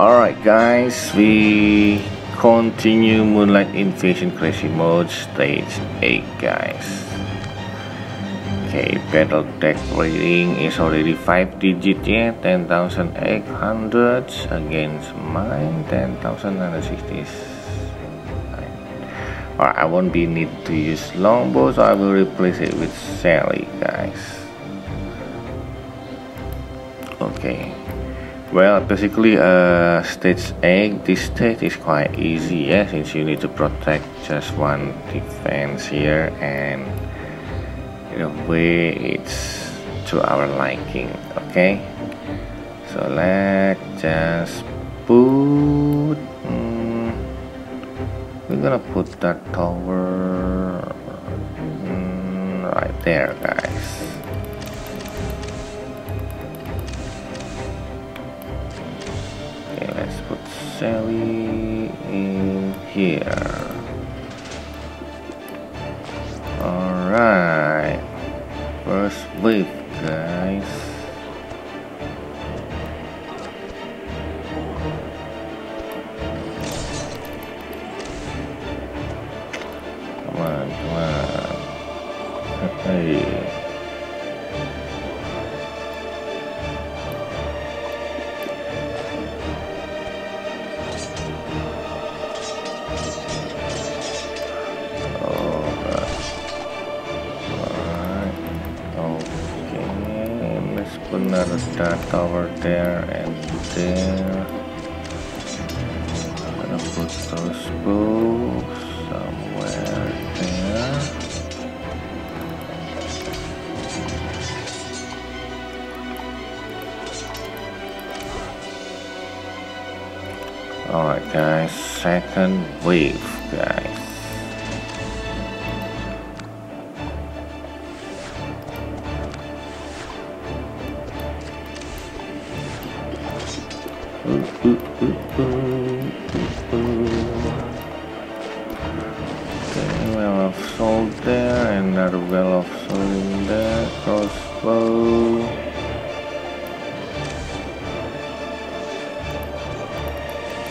Alright guys, we continue Moonlight Invasion Crazy Mode stage 8 guys. Okay, battle deck rating is already 5 digit yeah, 10,800 against mine 10,960. Alright, I won't be need to use longbow so I will replace it with Sally guys. Okay. Well, basically, uh, stage 8, this stage is quite easy, yeah, since you need to protect just one defense here, and in a way, it's to our liking, okay? So let's just put, mm, we're gonna put that tower mm, right there, guys. Sally in here. Alright. First wave, guys. Come on, come on. Hey. Another star tower there and there. I'm gonna put those books somewhere there. Alright guys. Second wave guys Okay, well of salt there, another well of salt in there, crossbow.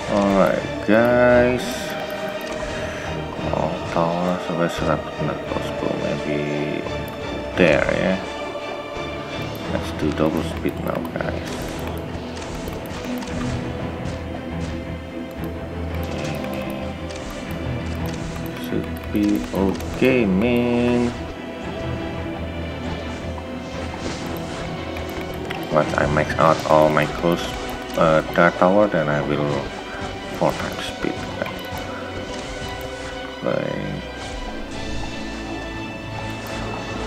Alright guys. Oh tower, wrap the crossbow maybe there, yeah. Let's do double speed now guys. Be okay, man. Once I max out all my close uh, dart tower, then I will four times speed.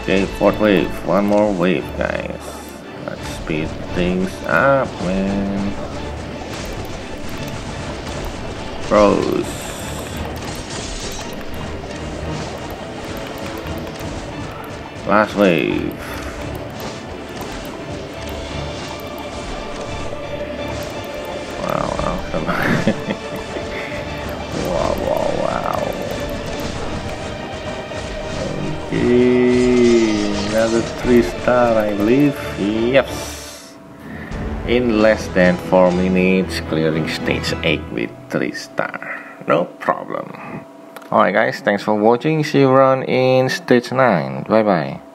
Okay, fourth wave. One more wave, guys. Let's speed things up, man. Bros. Last wave. Wow, awesome. wow, wow, wow. Okay, another three star, I believe. Yes. In less than four minutes, clearing stage 8 with three star. No problem. Alright guys, thanks for watching. See you around in stage 9. Bye bye.